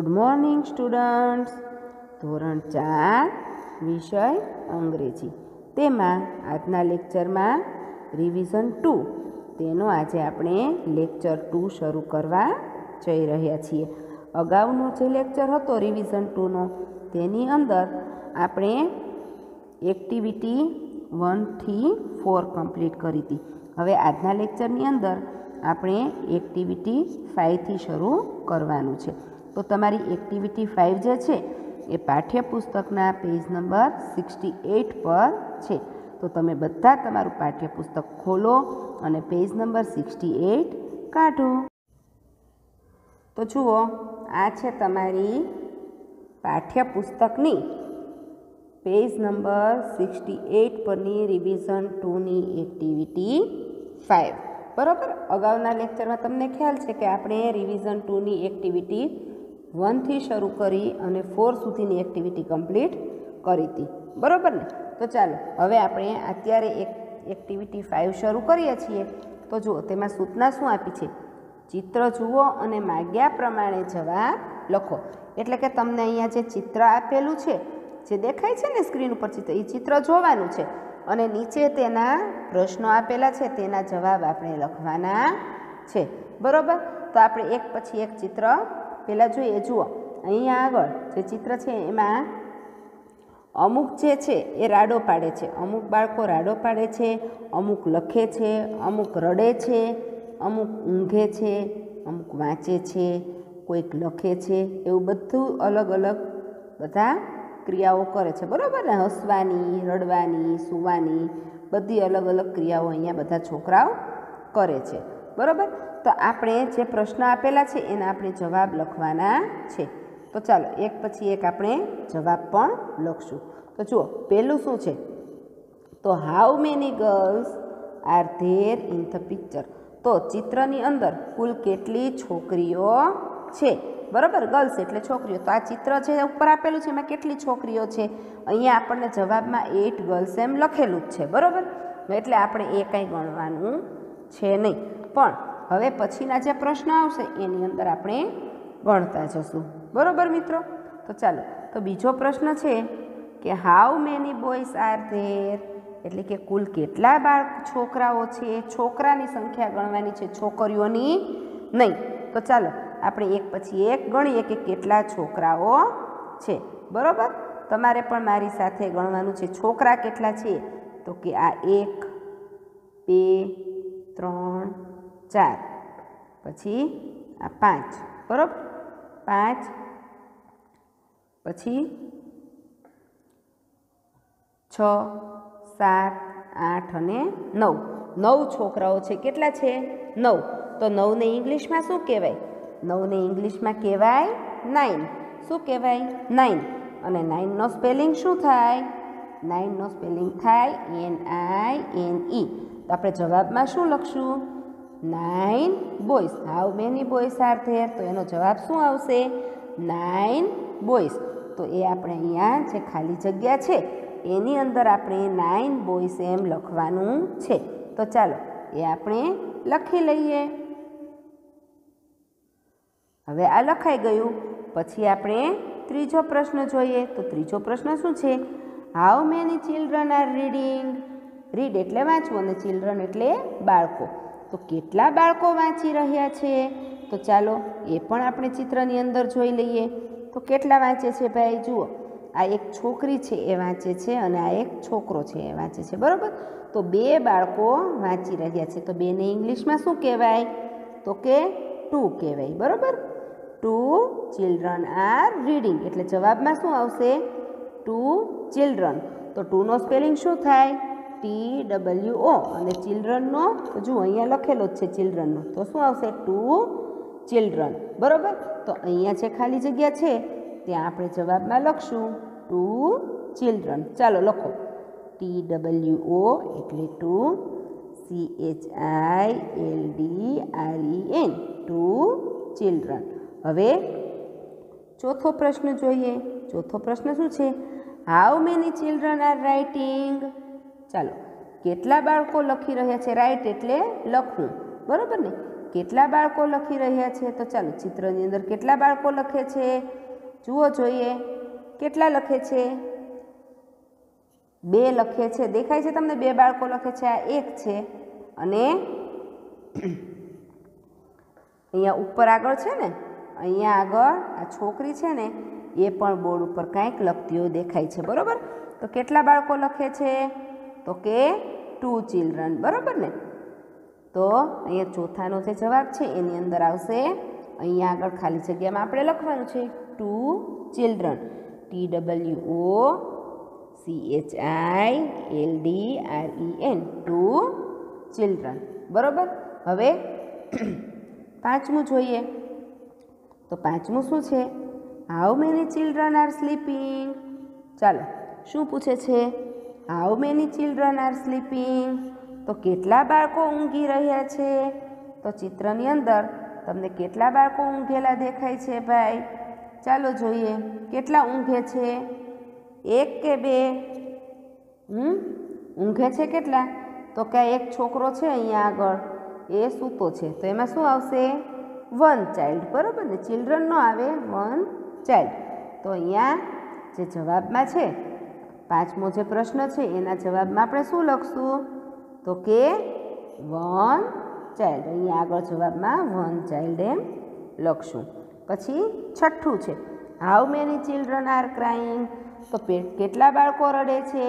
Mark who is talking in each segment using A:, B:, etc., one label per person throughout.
A: Good morning students ધોરણ ચાર, વિષય અંગ્રેજી. તેમાં આજના લેક્ચરમાં રિવિઝન ટુ તેનો આજે આપણે લેક્ચર ટુ શરૂ કરવા જઈ રહ્યા છીએ. અગાઉનો જે લેક્ચર હતો રિવિઝન ટુનો તેની અંદર આપણે એક્ટિવિટી વનથી ફોર કમ્પ્લીટ કરી હતી. હવે આજના લેક્ચરની અંદર આપણે એક્ટિવિટી ફાઇવથી શરૂ કરવાનું છે. તો તમારી એક્ટિવિટી ફાઇવ જે છે, એ પાઠ્યપુસ્તકના પેજ નંબર સિક્સટી એટ પર છે. તો તમે બધા તમારું પાઠ્યપુસ્તક ખોલો અને પેજ નંબર સિક્સટી એટ કાઢો. તો જુઓ, આ છે તમારી પાઠ્યપુસ્તકની પેજ નંબર સિક્સટી એટ પરની રિવિઝન ટુની એક્ટિવિટી ફાઇવ બરાબર? અગાઉના લેક્ચરમાં તમને ખ્યાલ છે કે આપણે રિવિઝન ટુની એક્ટિવિટી વનથી શરૂ કરી અને ફોર સુધીની એક્ટિવિટી કમ્પ્લીટ કરી હતી. બરાબર ને? તો ચાલો, હવે આપણે અત્યારે એક એક્ટિવિટી ફાઇવ શરૂ કરીએ છીએ. તો જુઓ, તેમાં સૂચના શું આપી છે? ચિત્ર જુઓ અને માગ્યા પ્રમાણે જવાબ લખો. એટલે કે તમને અહીંયા જે ચિત્ર આપેલું છે, જે દેખાય છે ને સ્ક્રીન ઉપર ચિત્ર, એ ચિત્ર જોવાનું છે. અને નીચે તેના પ્રશ્નો આપેલા છે, તેના જવાબ આપણે લખવાના છે. બરાબર? તો આપણે એક પછી એક ચિત્ર પહેલાં જોઈએ, જુઓ. અહીંયા આગળ જે ચિત્ર છે એમાં અમુક જે છે એ રાડો પાડે છે. અમુક બાળકો રાડો પાડે છે, અમુક લખે છે, અમુક રડે છે, અમુક ઊંઘે છે, અમુક વાંચે છે, કોઈક લખે છે. એવું બધું અલગ અલગ બધા ક્રિયાઓ કરે છે. બરાબર ને? હસવાની, રડવાની, સૂવાની બધી અલગ અલગ ક્રિયાઓ અહીંયા બધા છોકરાઓ કરે છે. બરાબર? તો આપણે જે પ્રશ્ન આપેલા છે એના આપણે જવાબ લખવાના છે. તો ચાલો, એક પછી એક આપણે જવાબ પણ લખશું. તો જુઓ, પહેલું શું છે? તો how many girls are there in the picture તો ચિત્રની અંદર કુલ કેટલી છોકરીઓ છે? બરાબર ગર્લ્સ એટલે છોકરીઓ. તો આ ચિત્ર જે ઉપર આપેલું છે, એમાં કેટલી છોકરીઓ છે? અહીંયા આપણને જવાબમાં એટ ગર્લ્સ એમ લખેલું જ છે, બરાબર? એટલે આપણે એ કાંઈ ગણવાનું છે નહીં. પણ હવે પછીના જે પ્રશ્ન આવશે, એની અંદર આપણે ગણતા જશું. બરાબર મિત્રો? તો ચાલો, તો બીજો પ્રશ્ન છે કે how many boys are there એટલે કે કુલ કેટલા બાળક છોકરાઓ છે? છોકરાની સંખ્યા ગણવાની છે, છોકરીઓની નહીં. તો ચાલો, આપણે એક પછી એક ગણીએ કે કેટલા છોકરાઓ છે. બરાબર? તમારે પણ મારી સાથે ગણવાનું છે, છોકરા કેટલા છે? તો કે આ એક, બે, ત્રણ ચાર. પછી આ પાંચ. બરાબર? પાંચ. પછી છ, સાત, આઠ અને નવ. નવ છોકરાઓ છે. કેટલા છે? નવ. તો નવને ઇંગ્લિશમાં શું કહેવાય? નવને ઇંગ્લિશમાં કહેવાય નાઇન. શું કહેવાય? નાઇન. અને નાઇનનો સ્પેલિંગ શું થાય? નાઇનનો સ્પેલિંગ થાય એન આઈ એન ઈ. તો આપણે જવાબમાં શું લખશું? Nine boys how many boys are there તો એનો જવાબ શું આવશે? નાઇન બોયઝ તો એ આપણે અહીંયા જે ખાલી જગ્યા છે, એની અંદર આપણે નાઇન બોયઝ એમ લખવાનું છે. તો ચાલો, એ આપણે લખી લઈએ. હવે આ લખાઈ ગયું. પછી આપણે ત્રીજો પ્રશ્ન જોઈએ. તો ત્રીજો પ્રશ્ન શું છે? How many children are reading read એટલે વાંચવું અને ચિલ્ડ્રન એટલે બાળકો. તો કેટલા બાળકો વાંચી રહ્યા છે? તો ચાલો, એ પણ આપણે ચિત્રની અંદર જોઈ લઈએ. તો કેટલા વાંચે છે ભાઈ? જુઓ, આ એક છોકરી છે, એ વાંચે છે અને આ એક છોકરો છે, એ વાંચે છે. બરાબર? તો બે બાળકો વાંચી રહ્યા છે. તો બેને ઇંગ્લિશમાં શું કહેવાય? તો કે ટુ કહેવાય. બરાબર? Two children are reading. એટલે જવાબમાં શું આવશે? Two children. તો ટુનો સ્પેલિંગ શું થાય? ટી ડબલ્યુ ઓ અને ચિલ્ડ્રનનો જો અહીંયા લખેલો જ છે ચિલ્ડ્રનનો તો શું આવશે? ટુ ચિલ્ડ્રન બરાબર? તો અહીંયા જે ખાલી જગ્યા છે. ત્યાં આપણે જવાબમાં લખશું ટુ ચિલ્ડ્રન ચાલો, લખો. ટી ડબલ્યુ ઓ એટલે two C H I L D R E N two children હવે ચોથો પ્રશ્ન જોઈએ. ચોથો પ્રશ્ન શું છે? How many children are writing ચાલો, કેટલા બાળકો લખી રહ્યા છે રાઇટ એટલે લખવું, બરાબર ને? કેટલા બાળકો લખી રહ્યા છે? તો ચાલો, ચિત્રની અંદર કેટલા બાળકો લખે છે? જુઓ જોઈએ, કેટલા લખે છે? બે લખે છે. દેખાય છે તમને બે બાળકો લખે છે? આ એક છે. અને અહીંયા ઉપર આગળ છે ને, અહીંયા આગળ આ છોકરી છે ને, એ પણ બોર્ડ ઉપર કાંઈક લખતી હોય દેખાય છે. બરાબર? તો કેટલા બાળકો લખે છે? તો કે ટુ ચિલ્ડ્રન બરાબર ને? તો અહીંયા ચોથાનો જે જવાબ છે, એની અંદર આવશે, અહીંયા આગળ ખાલી જગ્યામાં આપણે લખવાનું છે two children T W O C H I L D R E N two children બરાબર? હવે પાંચમું જોઈએ. તો પાંચમું શું છે? How many children are sleeping ચાલો, શું પૂછે છે? How many children are sleeping તો કેટલા બાળકો ઊંઘી રહ્યા છે? તો ચિત્રની અંદર તમને કેટલા બાળકો ઊંઘેલા દેખાય છે ભાઈ? ચાલો જોઈએ, કેટલા ઊંઘે છે? એક કે બે? હમ? ઊંઘે છે કેટલા? તો કે એક છોકરો છે અહીંયા આગળ. એ સૂતો છે. તો એમાં શું આવશે? વન ચાઇલ્ડ બરાબર ને? ચિલ્ડ્રન નો આવે વન ચાઇલ્ડ તો અહીંયા જે જવાબમાં છે પાંચમો જે પ્રશ્ન છે, એના જવાબમાં આપણે શું લખશું? તો કે, વન ચાઇલ્ડ. અહીંયા આગળ જવાબમાં વન ચાઇલ્ડ એમ લખશું. પછી છઠ્ઠું છે, how many children are crying? તો કેટલા બાળકો રડે છે?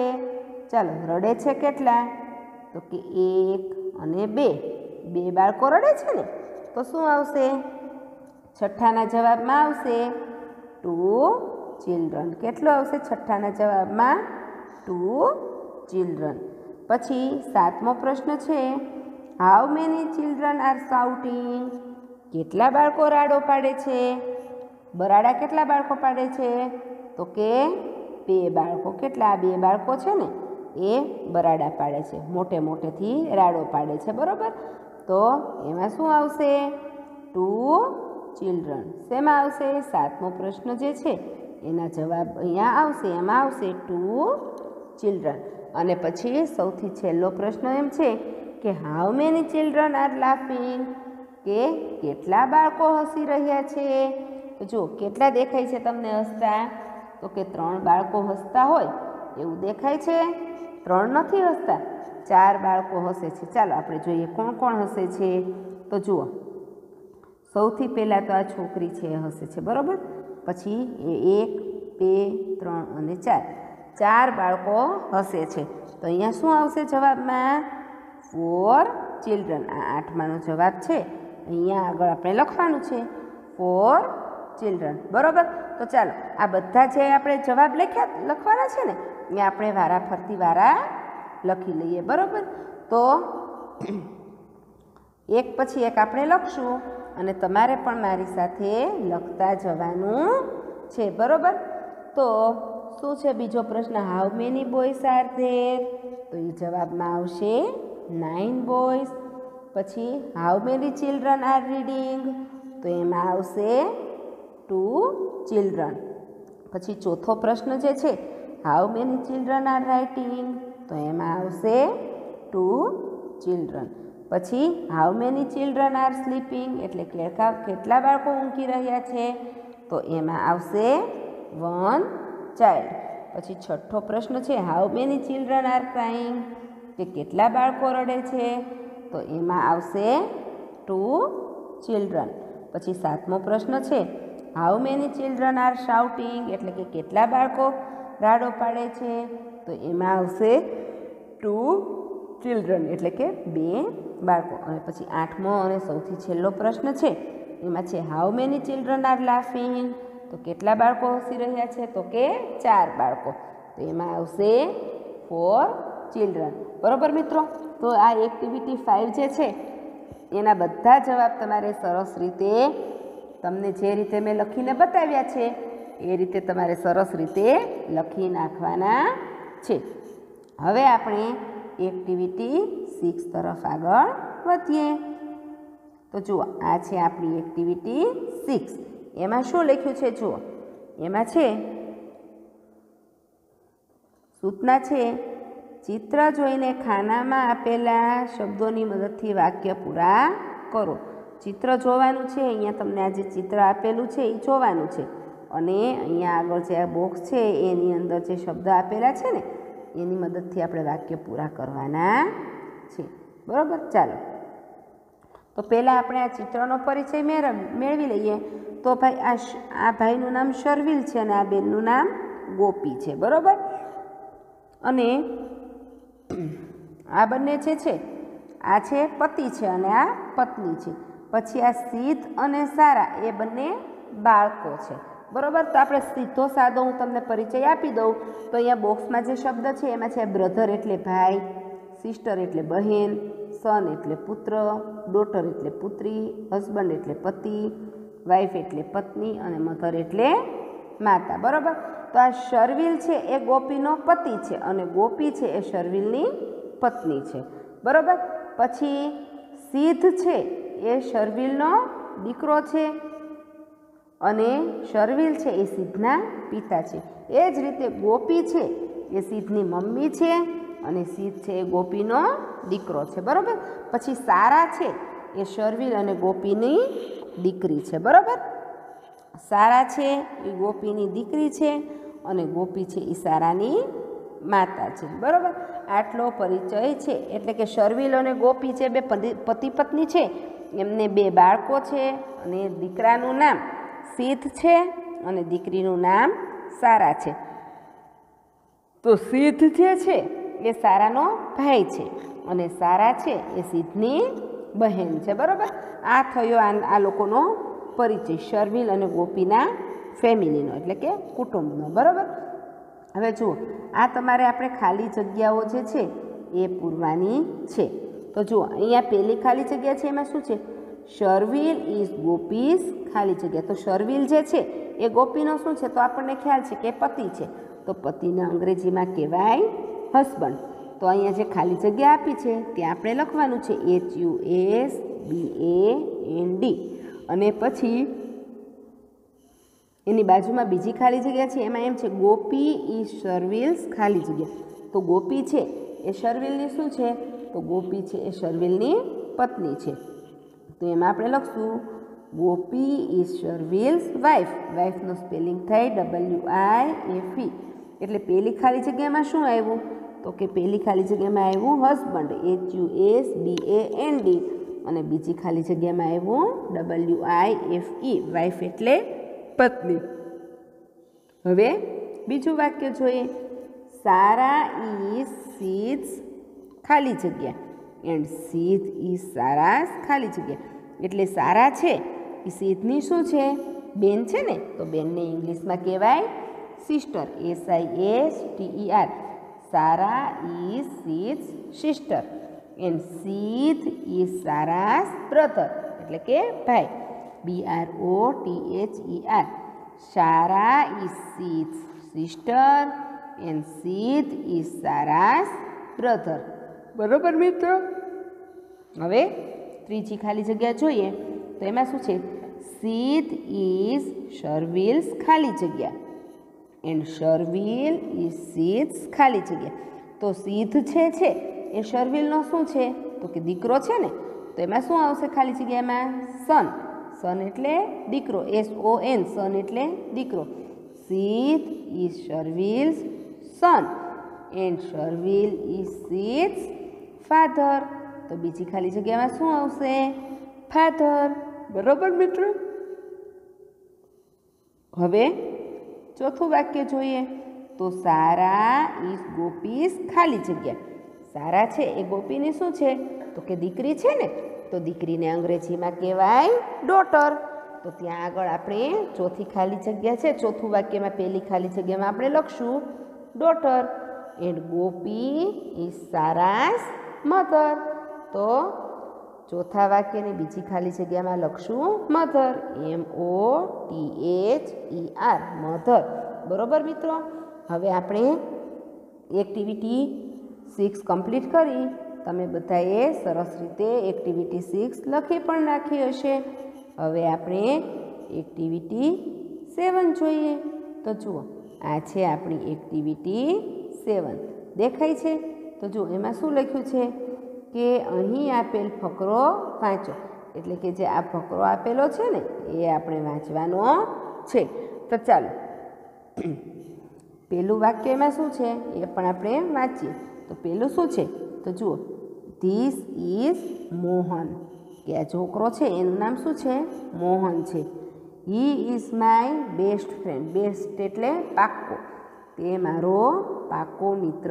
A: ચાલો, રડે છે કેટલા? તો કે એક અને બે. બે બાળકો રડે છે ને? તો શું આવશે? છઠ્ઠાના જવાબમાં આવશે, ટુ ચિલ્ડ્રન કેટલો આવશે? છઠ્ઠાના જવાબમાં ટુ ચિલ્ડ્રન પછી સાતમો પ્રશ્ન છે how many children are shouting કેટલા બાળકો રાડો પાડે છે? બરાડા કેટલા બાળકો પાડે છે? તો કે બે બાળકો. કેટલા? બે બાળકો છે ને, એ બરાડા પાડે છે. મોટે મોટેથી રાડો પાડે છે, બરાબર? તો એમાં શું આવશે? ટુ ચિલ્ડ્રન શેમાં આવશે? સાતમો પ્રશ્ન જે છે એના જવાબ અહીંયા આવશે. એમાં આવશે ટુ ચિલ્ડ્રન અને પછી સૌથી છેલ્લો પ્રશ્ન એમ છે કે how many children are laughing કે કેટલા બાળકો હસી રહ્યા છે? તો જો, કેટલા દેખાય છે તમને હસતા? તો કે ત્રણ બાળકો હસતા હોય. એવું દેખાય છે? ત્રણ નથી હસતા. ચાર બાળકો હસે છે. ચાલો, આપણે જોઈએ કોણ કોણ હસે છે? તો જુઓ. સૌથી પહેલાં તો આ છોકરી છે એ હસે છે. બરાબર? પછી એક, બે, ત્રણ અને ચાર. ચાર બાળકો હશે છે. તો અહીંયા શું આવશે જવાબમાં? ફોર ચિલ્ડ્રન આ આઠમાનો જવાબ છે. અહીંયા આગળ આપણે લખવાનું છે. ફોર ચિલ્ડ્રન બરાબર? તો ચાલો, આ બધા જે આપણે જવાબ લખ્યા, લખવાના છે ને, એ આપણે વારા ફરતી વારા લખી લઈએ. બરાબર? તો એક પછી એક આપણે લખશું. અને તમારે પણ મારી સાથે લખતા જવાનું છે, બરાબર? તો શું છે બીજો પ્રશ્ન? How many boys are there તો એ જવાબમાં આવશે નાઇન બોયસ પછી how many children are reading તો એમાં આવશે ટુ ચિલ્ડ્રન પછી ચોથો પ્રશ્ન જે છે how many children are writing તો એમાં આવશે ટુ ચિલ્ડ્રન પછી how many children are sleeping એટલે કેટલા બાળકો ઊંઘી રહ્યા છે? તો એમાં આવશે વન ચાઇલ્ડ પછી છઠ્ઠો પ્રશ્ન છે how many children are crying કે કેટલા બાળકો રડે છે? તો એમાં આવશે ટુ ચિલ્ડ્રન પછી સાતમો પ્રશ્ન છે how many children are shouting એટલે કે, કેટલા બાળકો રાડો પાડે છે? તો એમાં આવશે ટુ ચિલ્ડ્રન એટલે કે, બે બાળકો. અને પછી આઠમો અને સૌથી છેલ્લો પ્રશ્ન છે. એમાં છે how many children are laughing તો કેટલા બાળકો હસી રહ્યા છે? તો કે ચાર બાળકો. તો એમાં આવશે ફોર ચિલ્ડ્રન બરાબર મિત્રો? તો આ એક્ટિવિટી ફાઇવ જે છે, એના બધા જવાબ તમારે સરસ રીતે તમને જે રીતે મેં લખીને બતાવ્યા છે, એ રીતે તમારે સરસ રીતે લખી નાખવાના છે. હવે આપણે એક્ટિવિટી સિક્સ તરફ આગળ વધીએ. તો જુઓ, આ છે આપણી એક્ટિવિટી સિક્સ એમાં શું લખ્યું છે? જુઓ, એમાં છે, સૂચના છે, ચિત્ર જોઈને ખાનામાં આપેલા શબ્દોની મદદથી વાક્ય પૂરા કરો. ચિત્ર જોવાનું છે, અહીંયા તમને આ જે ચિત્ર આપેલું છે એ જોવાનું છે. અને અહીંયા આગળ જે આ બોક્સ છે, એની અંદર જે શબ્દ આપેલા છે ને એની મદદથી આપણે વાક્ય પૂરા કરવાના છે બરાબર? ચાલો. તો પહેલાં આપણે આ ચિત્રનો પરિચય મેળવ મેળવી લઈએ. તો ભાઈ, આ આ ભાઈનું નામ શર્વિલ છે અને આ બેનનું નામ ગોપી છે. બરાબર? અને આ બંને જે છે, આ છે પતિ છે અને આ પત્ની છે. પછી આ સિદ્ધ અને સારા, એ બંને બાળકો છે. બરોબર? તો આપણે સીધો સાદો હું તમને પરિચય આપી દઉં. તો અહીંયા બોક્સમાં જે શબ્દ છે, એમાં છે બ્રધર એટલે ભાઈ, સિસ્ટર એટલે બહેન, સન એટલે પુત્ર, ડોટર એટલે પુત્રી, હસબન્ડ એટલે પતિ, વાઈફ એટલે પત્ની અને મધર એટલે માતા. બરાબર? તો આ શર્વિલ છે એ ગોપીનો પતિ છે અને ગોપી છે એ શર્વિલની પત્ની છે. બરાબર? પછી સિદ્ધ છે એ શર્વિલનો દીકરો છે. અને શર્વિલ છે એ સિદ્ધના પિતા છે. એ જ રીતે ગોપી છે એ સિદ્ધની મમ્મી છે અને સિદ્ધ છે એ ગોપીનો દીકરો છે. બરાબર? પછી સારા છે એ શર્વિલ અને ગોપીની દીકરી છે. બરાબર? સારા છે એ ગોપીની દીકરી છે અને ગોપી છે એ સારાની માતા છે. બરાબર? આટલો પરિચય છે. એટલે કે શર્વિલ અને ગોપી છે, બે પતિ પતિ પત્ની છે. એમને બે બાળકો છે અને દીકરાનું નામ સિદ્ધ છે અને દીકરીનું નામ સારા છે. તો સિદ્ધ જે છે, એ સારાનો ભાઈ છે અને સારા છે, એ સિદ્ધની બહેન છે, બરાબર? આ થયો આ લોકોનો પરિચય, શર્મિલ અને ગોપીના ફેમિલીનો, એટલે કે કુટુંબનો, બરાબર? હવે જુઓ, આ તમારે આપણે ખાલી જગ્યાઓ જે છે, એ પૂરવાની છે. તો જુઓ, અહીંયા પહેલી ખાલી જગ્યા છે, એમાં શું છે? શર્વિલ ઇઝ ગોપીઝ ખાલી જગ્યા. તો શર્વિલ જે છે, એ ગોપીનો શું છે? તો આપણને ખ્યાલ છે કે પતિ છે. તો પતિને અંગ્રેજીમાં કહેવાય હસબન્ડ. તો અહીંયા જે ખાલી જગ્યા આપી છે, ત્યાં આપણે લખવાનું છે H U S B A N D અને પછી એની બાજુમાં બીજી ખાલી જગ્યા છે, એમાં એમ છે, ગોપી ઇઝ શર્વિલ્સ ખાલી જગ્યા. તો ગોપી છે, એ શર્વિલની શું છે? તો ગોપી છે, એ શર્વિલની પત્ની છે. તો એમાં આપણે લખશું ગોપી ઈ શર્વિલ્સ વાઇફ વાઇફનું સ્પેલિંગ થાય ડબલ્યુ આઈ એફ ઈ એટલે પેલી ખાલી જગ્યામાં શું આવ્યું? તો કે પેલી ખાલી જગ્યામાં આવ્યું husband H U S D A N D અને બીજી ખાલી જગ્યામાં આવ્યું W I F E wife એટલે પત્ની. હવે બીજું વાક્ય જોઈએ. સારા ઇઝ સીઝ ખાલી જગ્યા. એન્ડ સીધ ઇઝ સારાસ ખાલી જગ્યા. એટલે સારા છે. એ સીધની શું છે? બેન છે ને? તો બેનને ઇંગ્લિશમાં કહેવાય sister. S I S T E R Sara is Sidh sister. And Sidh is Sara's brother. એટલે કે ભાઈ. B R O T H E R Sara is Sidh sister. And Sidh is Sara's brother. બરોબર મિત્રો? હવે ત્રીજી ખાલી જગ્યા જોઈએ, તો એમાં શું છે? સીધ ઇઝ શર્વિલ્સ ખાલી જગ્યા. એન્ડ શર્વિલ ઇઝ સીધ ખાલી જગ્યા. તો સીધ છે છે, એ શર્વિલનો શું છે? તો કે દીકરો છે ને, તો એમાં શું આવશે ખાલી જગ્યામાં? સન. સન એટલે દીકરો. એસ ઓ એન, સન એટલે દીકરો. Sidh is Sharvil's son. And Sharvil is Sidh's father. તો બીજી ખાલી જગ્યામાં શું આવશે? ફાધર બરોબર, મિત્રો? હવે ચોથું વાક્ય જોઈએ. તો સારા ઇઝ ગોપીઝ ખાલી જગ્યા. સારા છે એ ગોપીની શું છે? તો કે દીકરી છે ને, તો દીકરીને અંગ્રેજીમાં કહેવાય ડોટર તો ત્યાં આગળ આપણે ચોથી ખાલી જગ્યા છે, ચોથું વાક્યમાં પહેલી ખાલી જગ્યામાં આપણે લખશું daughter and Gopi is Sara's mother તો ચોથા વાક્યની બીજી ખાલી જગ્યામાં લખશું. Mother M O T H E R mother. બરોબર મિત્રો? હવે આપણે એક્ટિવિટી સિક્સ કમ્પ્લીટ કરી. તમે બધાએ સરસ રીતે એક્ટિવિટી સિક્સ લખી પણ નાખી હશે. હવે આપણે એક્ટિવિટી સેવન જોઈએ. તો જુઓ, આ છે આપણી એક્ટિવિટી સેવન દેખાય છે? તો જુઓ, એમાં શું લખ્યું છે? કે અહીં આપેલ ફકરો વાંચો. એટલે કે જે આ ફકરો આપેલો છે ને, એ આપણે વાંચવાનો છે. તો ચાલો. પેલું વાક્ય એમાં શું છે? એ પણ આપણે વાંચીએ. તો પેલું શું છે? તો જુઓ. This is Mohan. કે આ છોકરો છે, એનું નામ શું છે? મોહન છે. He is my best friend best એટલે પાક્કો. તે મારો પાક્કો મિત્ર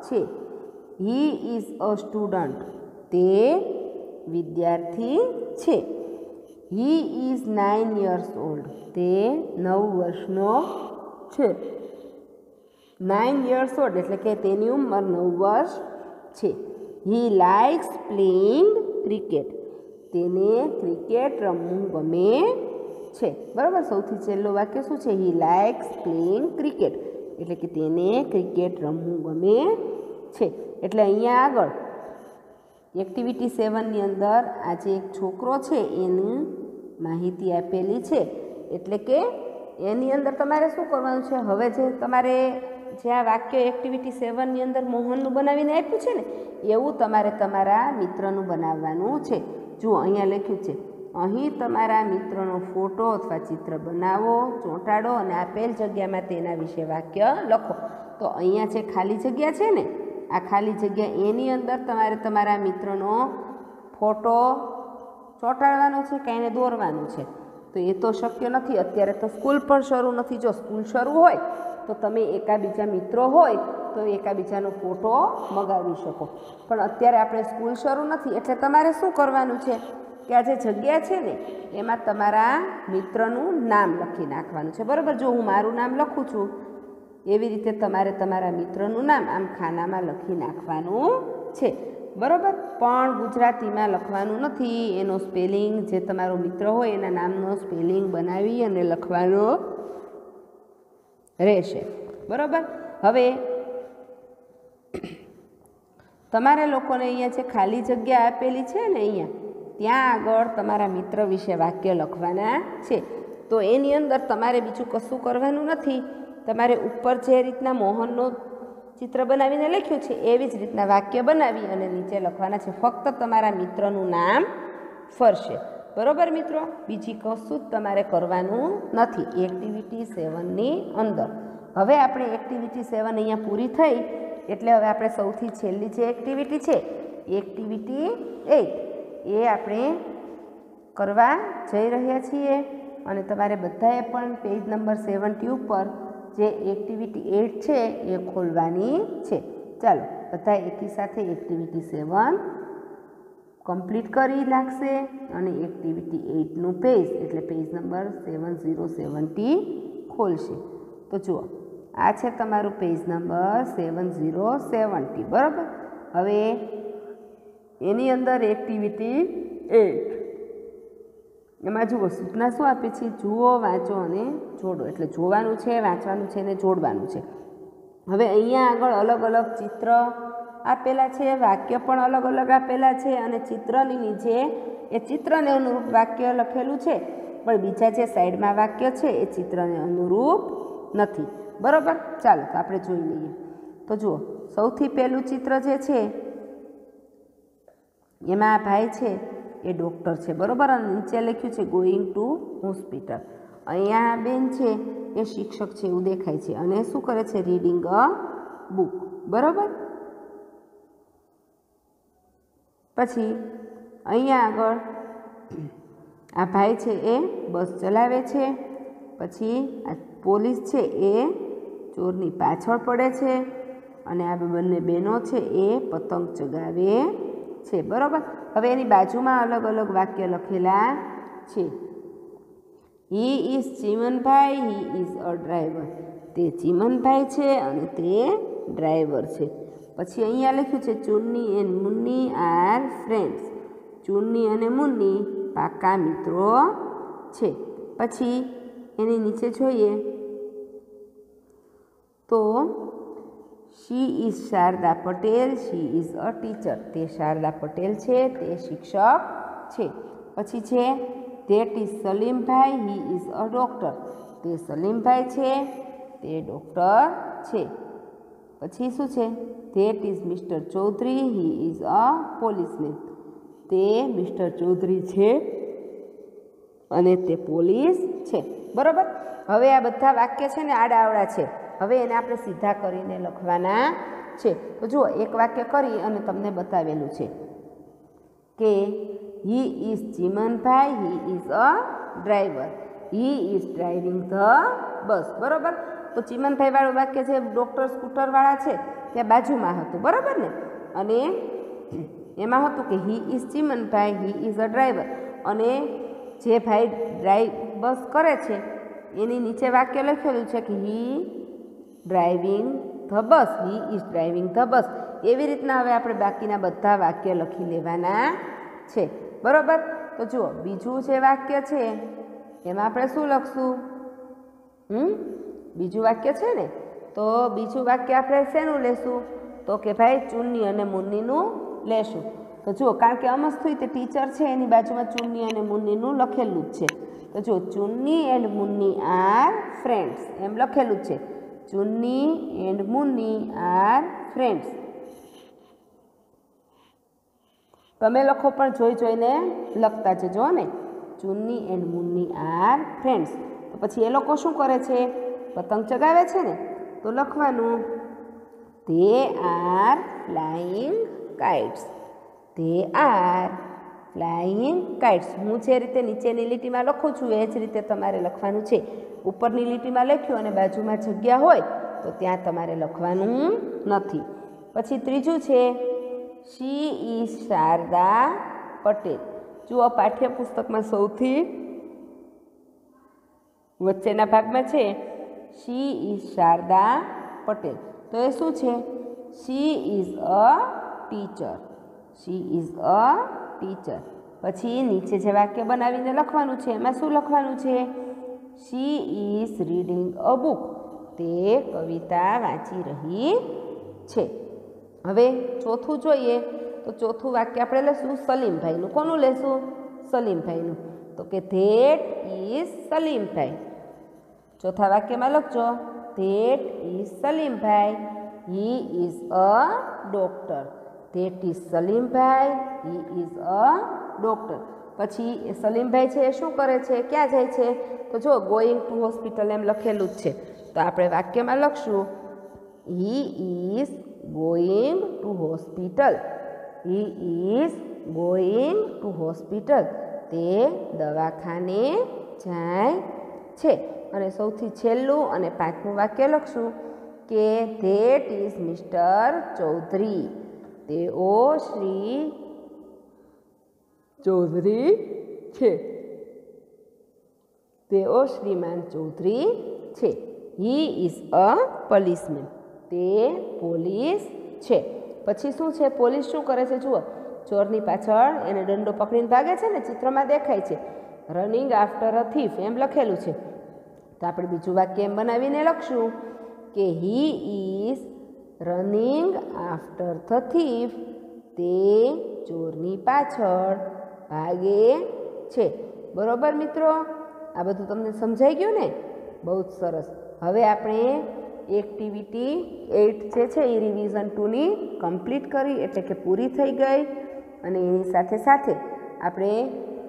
A: છે. હી ઇઝ અ સ્ટુડન્ટ તે વિદ્યાર્થી છે. He is nine years old તે નવ વર્ષનો છે. નાઇન યર્સ ઓલ્ડ એટલે કે તેની ઉંમર નવ વર્ષ છે. હી લાઇક્સ પ્લેઇંગ ક્રિકેટ તેને ક્રિકેટ રમવું ગમે છે. બરાબર? સૌથી છેલ્લું વાક્ય શું છે? હી લાઇક્સ પ્લેઇંગ ક્રિકેટ એટલે કે તેને ક્રિકેટ રમવું ગમે છે. એટલે અહીંયા આગળ એક્ટિવિટી સેવનની અંદર આ જે એક છોકરો છે એની માહિતી આપેલી છે. એટલે કે એની અંદર તમારે શું કરવાનું છે? હવે જે તમારે જે આ વાક્ય એક્ટિવિટી સેવનની અંદર મોહનનું બનાવીને આપ્યું છે ને, એવું તમારે તમારા મિત્રનું બનાવવાનું છે. જુઓ, અહીંયા લખ્યું છે, અહીં તમારા મિત્રનો ફોટો અથવા ચિત્ર બનાવો, ચોંટાડો અને આપેલ જગ્યામાં તેના વિશે વાક્ય લખો. તો અહીંયા જે ખાલી જગ્યા છે ને આ ખાલી જગ્યા એની અંદર તમારે તમારા મિત્રનો ફોટો ચોંટાડવાનો છે કે એને દોરવાનું છે. તો એ તો શક્ય નથી. અત્યારે તો સ્કૂલ પણ શરૂ નથી. જો સ્કૂલ શરૂ હોય, તો તમે એકાબીજા મિત્રો હોય, તો એકાબીજાનો ફોટો મગાવી શકો. પણ અત્યારે આપણે સ્કૂલ શરૂ નથી. એટલે તમારે શું કરવાનું છે કે આ જે જગ્યા છે ને, એમાં તમારા મિત્રનું નામ લખી નાખવાનું છે. બરાબર? જો હું મારું નામ લખું છું એવી રીતે તમારે તમારા મિત્રનું નામ આમ ખાનામાં લખી નાખવાનું છે. બરાબર? પણ ગુજરાતીમાં લખવાનું નથી. એનો સ્પેલિંગ જે તમારો મિત્ર હોય એના નામનો સ્પેલિંગ બનાવી અને લખવાનો રહેશે. બરાબર? હવે તમારે લોકોને અહીંયા જે ખાલી જગ્યા આપેલી છે ને અહીંયા, ત્યાં આગળ તમારા મિત્ર વિશે વાક્ય લખવાના છે. તો એની અંદર તમારે બીજું કશું કરવાનું નથી. તમારે ઉપર જે રીતના મોહનનું ચિત્ર બનાવીને લખ્યું છે, એવી જ રીતના વાક્ય બનાવી અને નીચે લખવાના છે. ફક્ત તમારા મિત્રનું નામ ફરશે. બરોબર મિત્રો? બીજી કશું જ તમારે કરવાનું નથી. એક્ટિવિટી સેવનની અંદર. હવે આપણે એક્ટિવિટી સેવન અહીંયા પૂરી થઈ, એટલે હવે આપણે સૌથી છેલ્લી જે એક્ટિવિટી છે એક્ટિવિટી એઇટ એ આપણે કરવા જઈ રહ્યા છીએ. અને તમારે બધાએ પણ પેજ નંબર સેવન્ટી ઉપર જે એક્ટિવિટી એટ છે એ ખોલવાની છે. ચાલો બધા એકી સાથે એક્ટિવિટી સેવન કમ્પ્લીટ કરી નાખશે અને એક્ટિવિટી એઇટનું પેજ એટલે page number seven zero seventy ખોલશે. તો જુઓ, આ છે તમારું page number seven zero seventy બરાબર? હવે એની અંદર એક્ટિવિટી એટ એમાં જુઓ, સૂચના શું આપે છે? જુઓ, વાંચો અને જોડો. એટલે જોવાનું છે, વાંચવાનું છે અને જોડવાનું છે. હવે અહીંયા આગળ અલગ અલગ ચિત્ર આપેલા છે, વાક્ય પણ અલગ અલગ આપેલા છે અને ચિત્રની નીચે એ ચિત્રને અનુરૂપ વાક્ય લખેલું છે. પણ બીજા જે સાઈડમાં વાક્ય છે, એ ચિત્રને અનુરૂપ નથી. બરાબર? ચાલો, તો આપણે જોઈ લઈએ. તો જુઓ, સૌથી પહેલું ચિત્ર જે છે, એમાં ભાઈ છે. એ ડૉક્ટર છે. બરાબર? અને નીચે લખ્યું છે ગોઈંગ ટુ હોસ્પિટલ અહીંયા બેન છે, એ શિક્ષક છે, એવું દેખાય છે. અને શું કરે છે? રીડિંગ અ બુક બરાબર? પછી અહીંયા આગળ આ ભાઈ છે, એ બસ ચલાવે છે. પછી આ પોલીસ છે, એ ચોરની પાછળ પડે છે. અને આ બંને બહેનો છે, એ પતંગ ચગાવે છે. બરાબર? હવે એની બાજુમાં અલગ અલગ વાક્ય લખેલા છે. He is Chimanbhai he is a driver તે ચીમનભાઈ છે અને તે ડ્રાઈવર છે. પછી અહીંયા લખ્યું છે Chunni and Munni are friends Chunni અને મુન્ની પાકા મિત્રો છે. પછી એની નીચે જોઈએ તો she is Sharda Patel she is a teacher તે શારદા પટેલ છે. તે શિક્ષક છે. પછી છે that is Salimbhai he is a doctor તે સલીમભાઈ છે. તે ડૉક્ટર છે. પછી શું છે? That is mister Chaudhary he is a policeman તે મિસ્ટર ચૌધરી છે અને તે પોલીસ છે. બરાબર? હવે આ બધા વાક્ય છે ને આડાવડા છે. હવે એને આપણે સીધા કરીને લખવાના છે. તો જુઓ, એક વાક્ય કરી અને તમને બતાવેલું છે કે he is Chimanbhai he is a driver he is driving the bus બરાબર? તો ચીમનભાઈવાળું વાક્ય છે ડૉક્ટર સ્કૂટરવાળા છે, ત્યાં બાજુમાં હતું. બરાબર ને? અને એમાં હતું કે he is Chimanbhai he is a driver અને જે ભાઈ ડ્રાઈવ બસ કરે છે, એની નીચે વાક્ય લખેલું છે કે he driving the bus he is driving the bus એવી રીતના હવે આપણે બાકીના બધા વાક્ય લખી લેવાના છે. બરાબર? તો જુઓ, બીજું જે વાક્ય છે, એમાં આપણે શું લખશું? હમ? બીજું વાક્ય છે ને? તો બીજું વાક્ય આપણે શેનું લેશું? તો કે ભાઈ ચુન્ની અને મુન્નીનું લેશું. તો જુઓ, કારણ કે અમસ્તું તે ટીચર છે, એની બાજુમાં ચુન્ની અને મુન્નીનું લખેલું જ છે. તો જુઓ Chunni and Munni are friends, એમ લખેલું જ છે. Chunni and Munni are friends તમે લખો પણ જોઈ જોઈને લખતા જજો ને. Chunni and Munni are friends તો પછી એ લોકો શું કરે છે? પતંગ ચગાવે છે ને? તો લખવાનું they are flying kites they are flying kites હું જે રીતે નીચેની લીટીમાં લખું છું, એ જ રીતે તમારે લખવાનું છે. ઉપરની લીટીમાં લખ્યું અને બાજુમાં જગ્યા હોય તો ત્યાં તમારે લખવાનું નથી. પછી ત્રીજું છે, શી ઈ શારદા પટેલ. જુઓ પાઠ્યપુસ્તકમાં સૌથી વચ્ચેના ભાગમાં છે, શી ઇઝ શારદા પટેલ. તો એ શું છે? She is a teacher. She is a teacher. પછી નીચે જે વાક્ય બનાવીને લખવાનું છે, એમાં શું લખવાનું છે? She is reading a book તે કવિતા વાંચી રહી છે. હવે ચોથું જોઈએ. તો ચોથું વાક્ય આપણે લેશું સલીમભાઈનું. કોનું લેશું સલીમભાઈનું. તો કે ધેટ ઇઝ સલીમભાઈ. ચોથા વાક્યમાં લખજો. That is Salimbhai. He is a doctor. That is Salimbhai. He is a doctor. પછી સલીમભાઈ છે એ શું કરે છે? ક્યાં જાય છે? તો જો ગોઈંગ ટુ હોસ્પિટલ એમ લખેલું જ છે. તો આપણે વાક્યમાં લખશું. He is going to hospital he is going to hospital તે દવાખાને જાય છે. અને સૌથી છેલ્લું અને પાંચમું વાક્ય લખશું. કે ધેટ ઇઝ મિસ્ટર ચૌધરી. તેઓ શ્રી ચૌધરી છે. તેઓ શ્રીમાન ચૌધરી છે. હી ઇઝ અ પોલીસમેન તે પોલીસ છે. પછી શું છે? પોલીસ શું કરે છે? જુઓ. ચોરની પાછળ એને દંડો પકડીને ભાગે છે ને ચિત્રમાં દેખાય છે. રનિંગ આફ્ટર અ થીફ એમ લખેલું છે. તો આપણે બીજું વાક્ય એમ બનાવીને લખશું કે he is running after the thief તે ચોરની પાછળ ભાગે છે. બરોબર મિત્રો? આ બધું તમને સમજાઈ ગયું ને? બહુ જ સરસ. હવે આપણે એક્ટિવિટી એઇટ જે છે એ રિવિઝન ટુની કમ્પ્લીટ કરી, એટલે કે પૂરી થઈ ગઈ. અને એની સાથે સાથે આપણે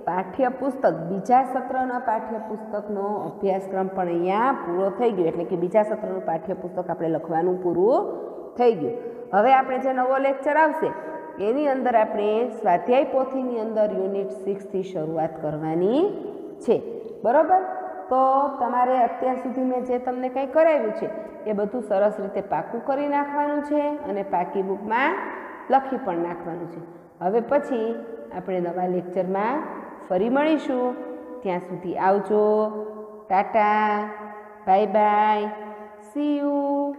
A: પાઠ્યપુસ્તક, બીજા સત્રના પાઠ્યપુસ્તકનો અભ્યાસક્રમ પણ અહીંયા પૂરો થઈ ગયો. એટલે કે બીજા સત્રનું પાઠ્યપુસ્તક આપણે લખવાનું પૂરું થઈ ગયું. હવે આપણે જે નવો લેક્ચર આવશે એની અંદર આપણે સ્વાધ્યાય પોથીની અંદર યુનિટ સિક્સથી શરૂઆત કરવાની છે. બરાબર? તો તમારે અત્યાર સુધી મેં જે તમને કંઈ કરાવ્યું છે, એ બધું સરસ રીતે પાકું કરી નાખવાનું છે અને પાકી બુકમાં લખી પણ નાખવાનું છે. હવે પછી આપણે નવા લેક્ચરમાં ફરી મળીશું. ત્યાં સુધી આવજો. Tata. Bye bye. See you